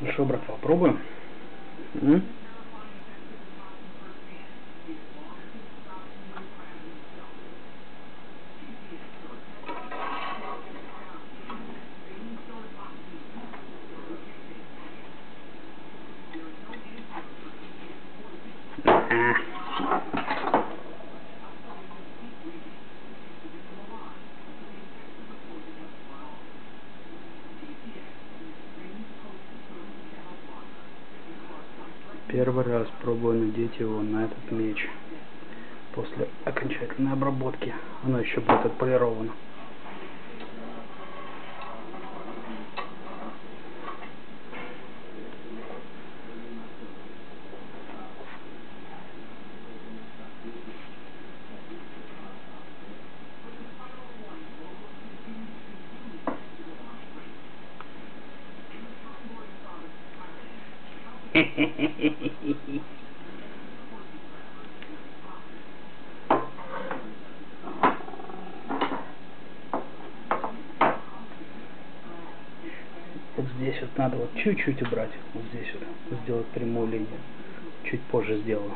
Ну что, брат, попробуем? М? А. Первый раз пробую надеть его на этот меч. После окончательной обработки. Оно еще будет отполировано. Вот здесь вот надо вот чуть-чуть убрать, вот здесь вот сделать прямую линию. Чуть позже сделаю.